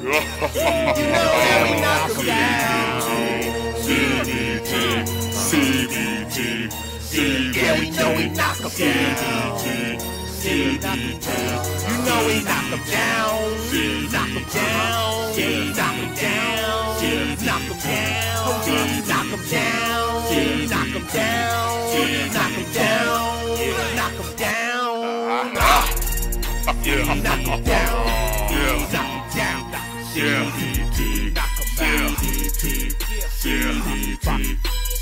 CBT, CBT, CBT. Yeah, we know we knock 'em down. CBT, you know we knock 'em down. Knock 'em down. Knock 'em down. Knock 'em down. Knock 'em down. Knock 'em down. Knock 'em down. Knock 'em down. Yeah, Knock 'em down. Knock 'em down. Yeah. CBT, knock 'em down. CBT,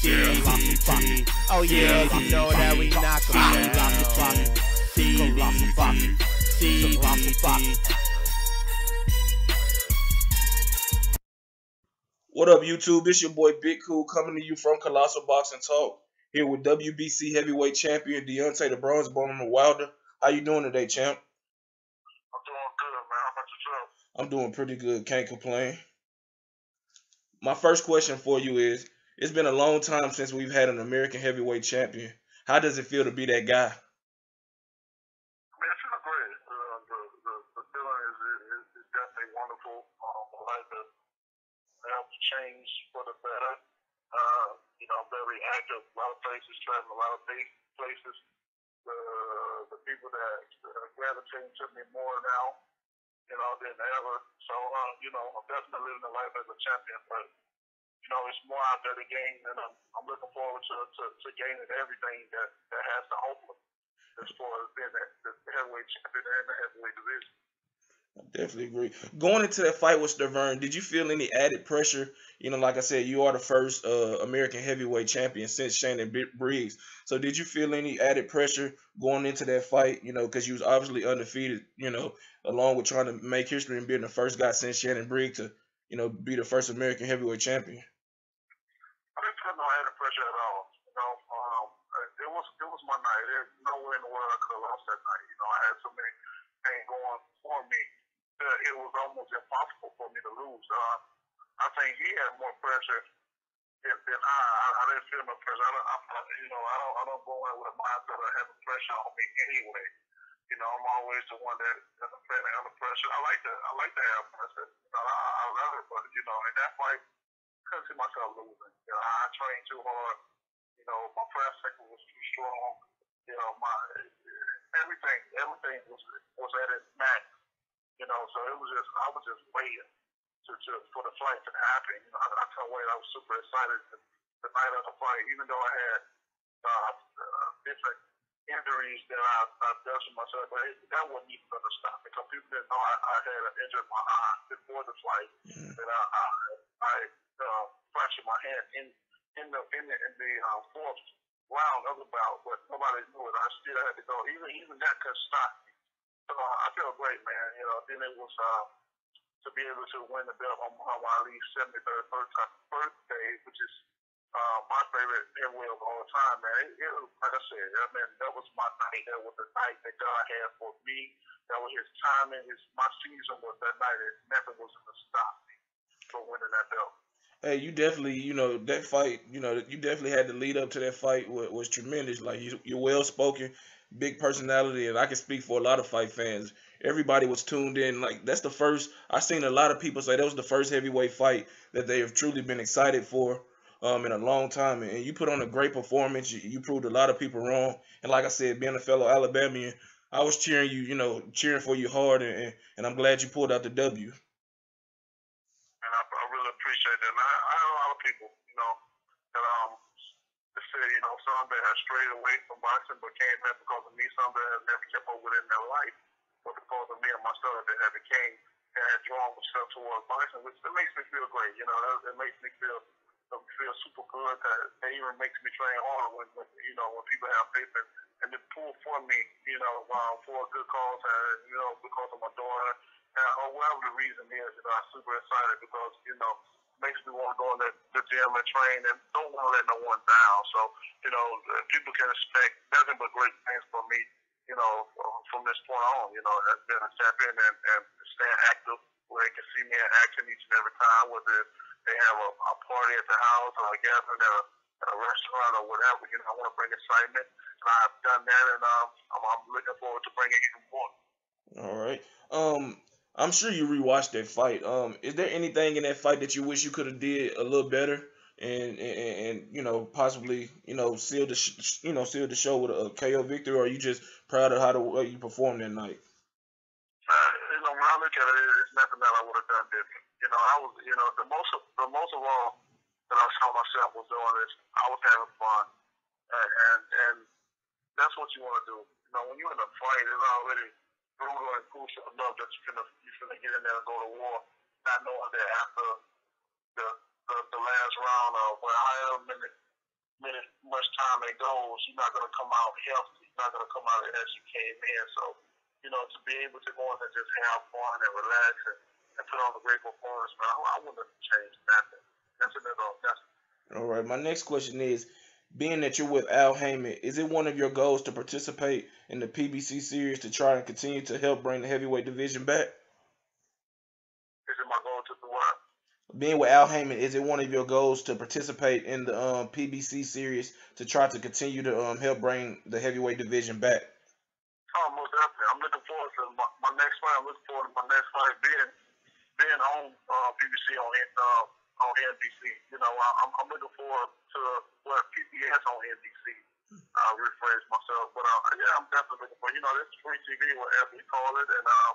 CBT. Oh yeah, you know that we knock 'em down. CBT, CBT. What up, YouTube? It's your boy Big Cool coming to you from Colossal Boxing Talk. Here with WBC heavyweight champion Deontay the Bronze Bomber Wilder. How you doing today, champ? I'm doing good, man. How about yourself? I'm doing pretty good. Can't complain. My first question for you is: It's been a long time since we've had an American heavyweight champion. How does it feel to be that guy? Uh, for the better. Uh, you know, very active, a lot of places, traveling a lot of places. The, the people that uh, gravitate to me more now, you know, than ever. So, uh, you know, I'm definitely living the life as a champion, but, you know, it's more out there to gain, and I'm, I'm looking forward to, to, to gaining everything that, that has to offer as far as being the, the heavyweight champion and the heavyweight division. I definitely agree. Going into that fight with Stiverne, did you feel any added pressure? You know, like I said, you are the first uh, American heavyweight champion since Shannon Briggs. So, did you feel any added pressure going into that fight? You know, because you was obviously undefeated. You know, along with trying to make history and being the first guy since Shannon Briggs to, you know, be the first American heavyweight champion. I didn't feel no added pressure at all. You know, um, it was it was my night. There's nowhere in the world I could have lost that night. You know, I had so many things going for me that it was almost impossible for me to lose. Uh, I think he had more pressure than, than I. I. I didn't feel no pressure. I don't, I, you know, I don't I don't go in with a mindset of having pressure on me anyway. You know, I'm always the one that that's feeling under pressure. I like to I like to have pressure. I, I love it, but you know, in that fight couldn't see myself losing. You know, I trained too hard. You know, my press cycle was too strong. You know, my everything, everything was was at its max. You know, so it was just I was just waiting to, to for the fight to happen. You know, I, I couldn't wait. I was super excited the, the night of the fight, even though I had uh, uh, different injuries that I, I dealt with myself, but it, that wasn't even going to stop me because people didn't know I, I had an injured my eye before the fight. Mm. That I I, I uh, fractured my hand in in the in the, in the uh, fourth round of the bout, but nobody knew it. I still had to go. Even even that could stop me. So I feel great, man. You know, then it was uh, to be able to win the belt on Muhammad Ali's 73rd birthday, which is uh, my favorite heavyweight of all time, man. It, it, like I said, I mean, that was my night. That was the night that God had for me. That was His timing. His my season was that night. And nothing was going to stop me from winning that belt. Hey, you definitely, you know, that fight, you know, you definitely had to lead up to that fight was, was tremendous. Like you, you're well spoken, big personality, and I can speak for a lot of fight fans. Everybody was tuned in. Like that's the first. I seen a lot of people say that was the first heavyweight fight that they have truly been excited for, um, in a long time. And you put on a great performance. You, you proved a lot of people wrong. And like I said, being a fellow Alabamian, I was cheering you, you know, cheering for you hard, and and, I'm glad you pulled out the W. and I, I really appreciate that. And I, I a lot of people, you know, that um say, you know, some that have strayed away from boxing but came back because of me. Some that have never kept up with it in their life, but because of me and my son that have became and had drawn themselves towards boxing, which it makes me feel great. You know, that, it makes me feel uh, feel super good. That it even makes me train harder when, when you know when people have faith and and they pull for me, you know, uh, for a good cause, and you know, because of my daughter, and, or whatever the reason is, you know, I'm super excited because you know, makes me want to go in the, the gym and train, and don't want to let no one down. So, you know, people can expect nothing but great things from me, you know, from this point on. You know, as being a champion and, and staying active, where they can see me in action each and every time, whether they have a, a party at the house or a gathering at a, at a restaurant or whatever. You know, I want to bring excitement. And I've done that, and um, I'm, I'm looking forward to bringing even more. All right. Um, I'm sure you rewatched that fight. Um, is there anything in that fight that you wish you could have did a little better, and, and and you know possibly you know seal the sh- you know seal the show with a KO victory, or are you just proud of how the way you performed that night? Uh, you know, when I look at it, it's nothing that I would have done different. You know, I was, you know, the most, of, the most of all that I saw myself was doing is I was having fun, and and, and that's what you want to do. You know, when you're in a fight, it's already brutal and crucial enough that you're gonna you're gonna get in there and go to war, not knowing that after the the, the last round or however many minute much time it goes, you're not gonna come out healthy. You're not gonna come out as you came in. So, you know, to be able to go in and just have fun and relax and, and put on a great performance, man, I, I wouldn't have changed nothing. At all. Nothing. All right. My next question is being that you're with Al Haymon, is it one of your goals to participate in the PBC series to try and continue to help bring the heavyweight division back? Is it my goal to do what? Being with Al Haymon, is it one of your goals to participate in the um, PBC series to try to continue to um, help bring the heavyweight division back? Oh, most definitely. I'm looking forward to my, my next fight. I'm looking forward to my next fight being being on uh, PBC on uh, on NBC. You know, I, I'm, I'm looking forward to what PBS on NBC. Uh, rephrase myself, but uh, yeah, I'm definitely looking for. You know, this free TV, whatever you call it, and um,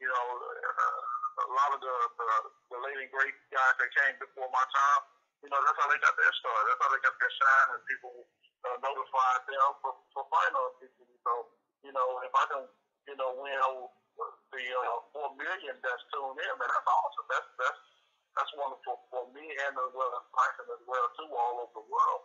you know, uh, a lot of the, the the late and great guys that came before my time. You know, that's how they got their start. That's how they got their shine, and people uh, notified them for for on TV. So, you know, if I can, you know, win the uh, four million that's tuned in, man, that's awesome. That's that's that's wonderful for me and as well as Tyson as well too all over the world.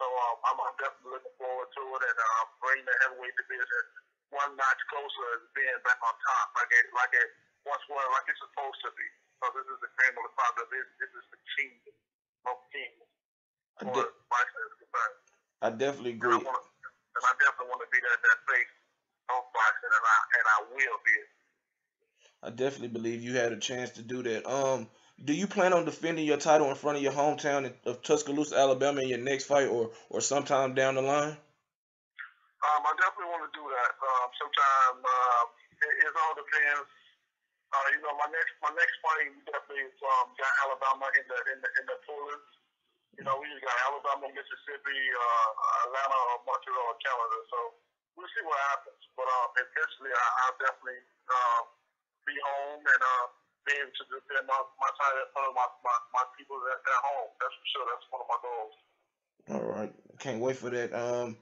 So um, I'm, I'm definitely looking forward to it and uh, bringing the heavyweight division one notch closer as being back on top like it like it once was like it's supposed to be. So this is the cream of the crop. This this is the kingdom of kings. I, de- I definitely agree. And I, wanna, and I definitely want to be that that face of boxing, and I and I will be. I definitely believe you had a chance to do that. Um, do you plan on defending your title in front of your hometown of Tuscaloosa, Alabama, in your next fight, or or sometime down the line? Um, I definitely want to do that. Um, sometime uh, it, it all depends. Uh, you know, my next my next fight definitely is, um, got Alabama in the in the in the tours. You know, we just got Alabama, Mississippi, uh, Atlanta, Montreal, Canada. So we'll see what happens. But um, eventually, I, I'll definitely uh, be home and uh, be able to defend my, my title in front of my, my, my people at, at home. That's for sure. That's one of my goals. All right, can't wait for that. Um,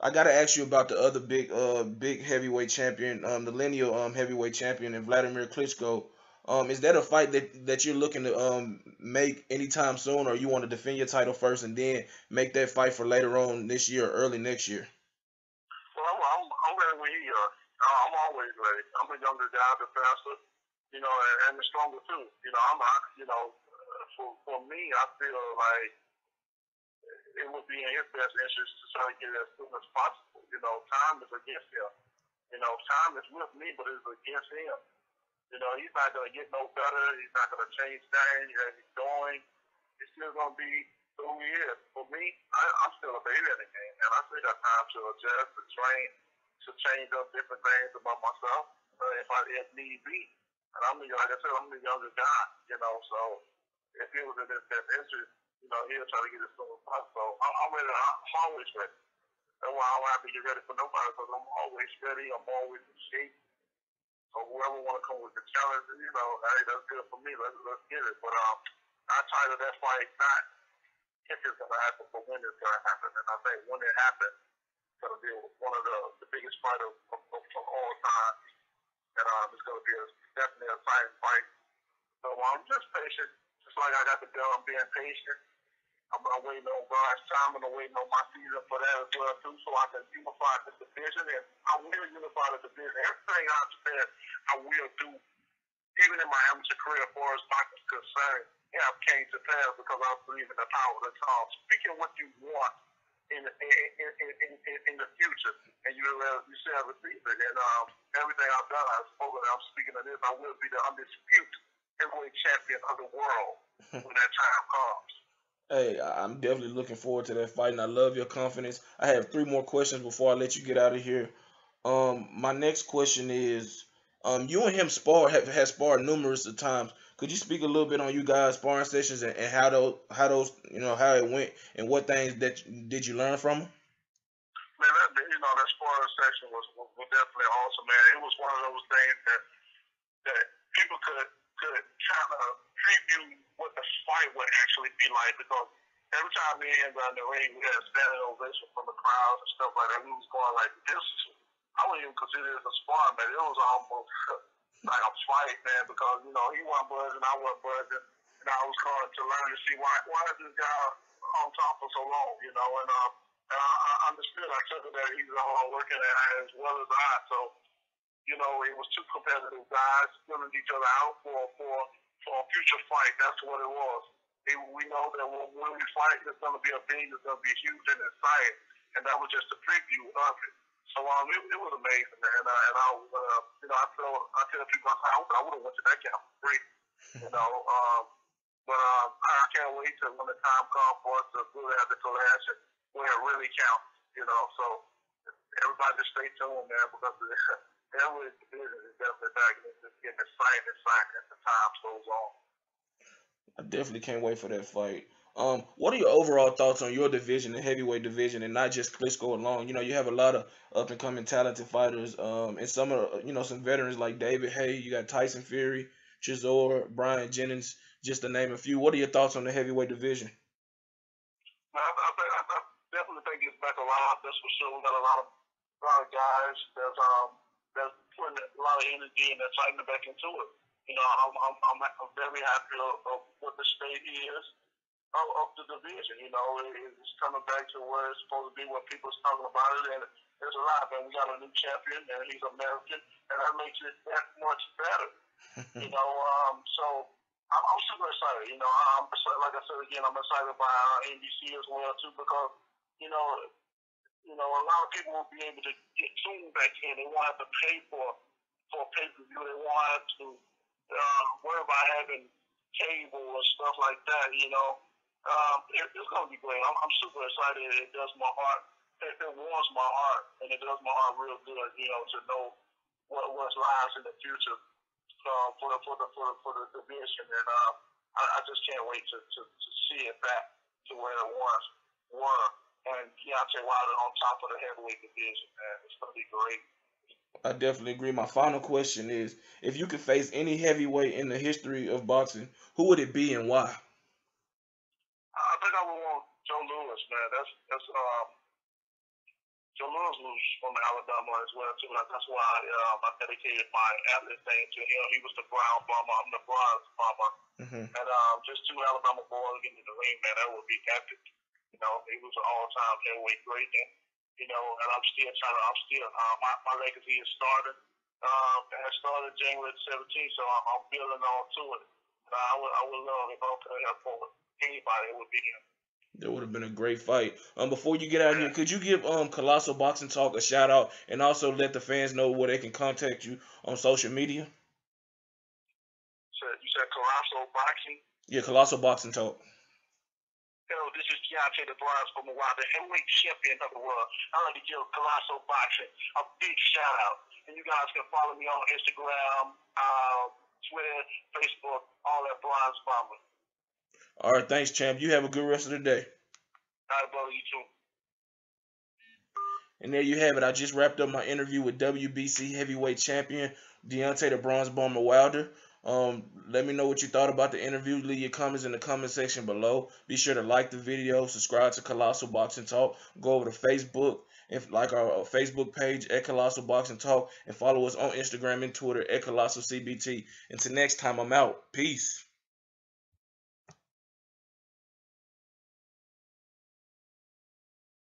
I gotta ask you about the other big, uh, big heavyweight champion, um, the lineal um heavyweight champion, and Wladimir Klitschko. Um, is that a fight that, that you're looking to um make anytime soon, or you want to defend your title first and then make that fight for later on this year or early next year? Well, I'm, I'm, I'm ready when he uh, I'm always ready. I'm a younger guy, the faster you know, and, and the stronger too. You know, I'm not, you know, for for me, I feel like it would be in his best interest to try to get it as soon as possible. You know, time is against him. You know, time is with me, but it's against him. You know, he's not going to get no better. He's not going to change things as he's going. He's still going to be who he is. For me, I, I'm still a baby in the game, and I still got time to adjust, to train, to change up different things about myself uh, if I if need be. And I'm the like I said, I'm the younger guy, you know. So if he was in his best interest, you know, he'll try to get soon as possible. So I'm ready. I'm always ready. That's why I don't have to get ready for nobody because I'm always ready. I'm always in shape. So whoever want to come with the challenge, you know, hey, that's good for me. Let's let's get it. But um, I title that fight not if it's gonna happen, but when it's gonna happen. And I think when it happens, it's gonna be one of the the biggest fight of, of, of, of all time. And um, it's gonna be a definitely a exciting fight. So I'm just patient, just like I got to do. I'm being patient. I'm, I'm waiting on God's time and I'm waiting on my season for that as well too, so I can unify this division. And I will unify the division. Everything I've said, I will do, even in my amateur career, as far as is concerned, have came to pass because I believe in the power of the tongue. Speaking what you want in in, in, in, in, in the future, and you uh, you shall receive it. And um, everything I've done, I've spoken. I'm speaking of this. I will be the undisputed heavyweight champion of the world when that time comes. Hey, I'm definitely looking forward to that fight, and I love your confidence. I have three more questions before I let you get out of here. Um, my next question is: Um, you and him spar have had sparred numerous of times. Could you speak a little bit on you guys sparring sessions and, and how those how those you know how it went and what things that did you learn from them? Man, that, you know, that sparring session was, was, definitely awesome, man. It was one of those things that that people could could kind of preview what the fight would actually be like because every time him got in the ring, we had standing ovation from the crowd and stuff like that. We was going like this. I wouldn't even consider it a spar, man. It was almost like a fight, man, because you know he wasn't buzzing, I wasn't buzzing, and I was going to learn to see why why is this guy on top for so long, you know, and um. And I, I understood. I took it that he's all working as well as I. So you know, it was two competitive guys filling each other out for for for a future fight. That's what it was. It, we know that when, we fight, it's going to be a big, it's going to be huge and exciting, and that was just a preview of it. So um, it, it was amazing, man. And, uh, and I, uh, you know, I tell I tell people I, I would have went to that camp for free, you know. Um, but um, I can't wait till when the time comes for us to really have the collection where it really counts, you know. So everybody just stay tuned, man, because. that was the business is definitely back and just getting exciting and exciting as the time goes on. I definitely can't wait for that fight. Um, what are your overall thoughts on your division, the heavyweight division, and not just Klitschko alone? You know, you have a lot of up and coming talented fighters, um, and some of you know some veterans like David Haye. You got Tyson Fury, Chisora, Bryant Jennings, just to name a few. What are your thoughts on the heavyweight division? I, I, I, I definitely think it's back a lot. That's for sure. We got a lot of, a lot of guys that's um that's putting a lot of energy and they're fighting back into it. You know, I'm I'm I'm, I'm very happy of, of what the state is of, of the division. You know, it, it's coming back to where it's supposed to be, where people's talking about it, and there's a lot. And we got a new champion, and he's American, and that makes it that much better. you know, um, so. I'm, I'm super excited. You know, I'm like I said again, I'm excited by uh, NBC as well too because you know you know, a lot of people will be able to get tuned back in. They won't have to pay for for a pay per view. They won't have to uh, worry about having cable or stuff like that. You know, um, it, it's going to be great. I'm, I'm super excited. It does my heart. It, it warms my heart, and it does my heart real good. You know, to know what what's lies in the future uh, for the for the for the, for the division, and uh, I, I just can't wait to, to to see it back to where it was were and Deontay Wilder on top of the heavyweight division, man. It's going to be great. I definitely agree. My final question is: If you could face any heavyweight in the history of boxing, who would it be and why? I would want Joe Louis, man. That's that's um, Joe Louis was from Alabama as well too. That's why um, I dedicated my athlete thing to him. He was the brown bomber. I'm the bronze bomber. Mm-hmm. And um, just two Alabama boys getting in the ring, man. That would be epic. You know, he was an all-time heavyweight great, and you know, and I'm still trying to. I'm still uh, my my legacy is started. Um, it started January 17th, so I'm, I'm building on to it. And I would I would love if I could help forward anybody, it would be him. That would have been a great fight. Um, before you get out here, could you give um Colossal Boxing Talk a shout out and also let the fans know where they can contact you on social media? So you said Colossal Boxing? Yeah, Colossal Boxing Talk. Hello, this is Deontay the Bronze from Milwaukee, the heavyweight champion of the world. I like to give Colossal Boxing a big shout out. And you guys can follow me on Instagram, uh, Twitter, Facebook, all that Bronze Bomber. All right, thanks, champ. You have a good rest of the day. All right, brother, you too. And there you have it. I just wrapped up my interview with WBC heavyweight champion Deontay the Bronze Bomber Wilder. Um, let me know what you thought about the interview. Leave your comments in the comment section below. Be sure to like the video, subscribe to Colossal Boxing Talk, go over to Facebook and like our Facebook page at Colossal Boxing Talk, and follow us on Instagram and Twitter at Colossal CBT. Until next time, I'm out. Peace.